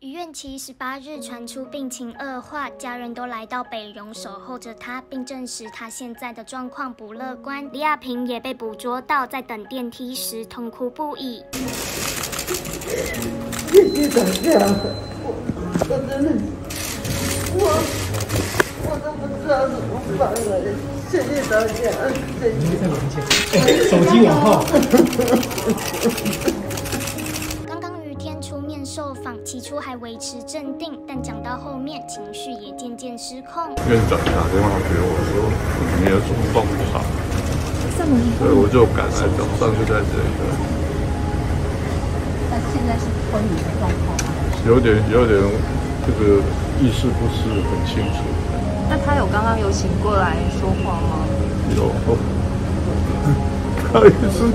于愿琪十八日传出病情恶化，家人都来到北荣守候着他，并证实他现在的状况不乐观。李亚平也被捕捉到在等电梯时痛哭不已。谢谢大家，我我真的，我我都不知道怎么办了。谢谢大家，谢谢。哎，手机往后。起初还维持镇定，但讲到后面，情绪也渐渐失控。院长打电话给我说，你的状况不好，所以我就赶来，早上就在这里了。那现在是昏迷的状况吗？有点有点这个意识不是很清楚。那他有刚刚有醒过来说话吗？有，他也是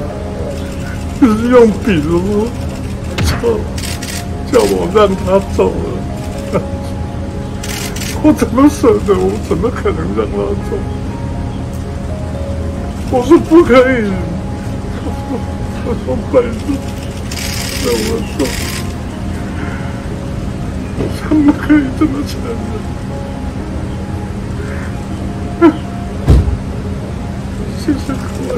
就是用笔说，叫我让他走了。我怎么舍得？我怎么可能让他走？我说不可以，我说白日让我走，怎么可以这么残忍？谢谢各位。